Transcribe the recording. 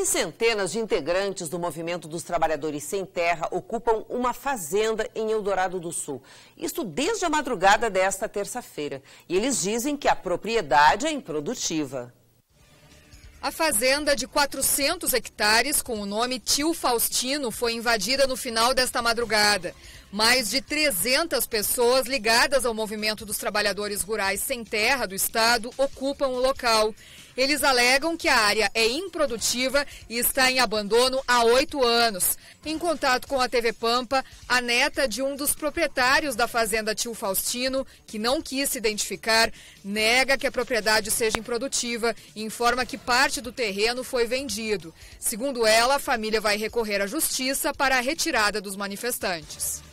E centenas de integrantes do movimento dos trabalhadores sem terra ocupam uma fazenda em Eldorado do Sul. Isto desde a madrugada desta terça-feira. E eles dizem que a propriedade é improdutiva. A fazenda de 400 hectares, com o nome Tio Faustino, foi invadida no final desta madrugada. Mais de 300 pessoas ligadas ao movimento dos trabalhadores rurais sem terra do estado ocupam o local. Eles alegam que a área é improdutiva e está em abandono há oito anos. Em contato com a TV Pampa, a neta de um dos proprietários da fazenda Tio Faustino, que não quis se identificar, nega que a propriedade seja improdutiva e informa que parte do terreno foi vendido. Segundo ela, a família vai recorrer à justiça para a retirada dos manifestantes.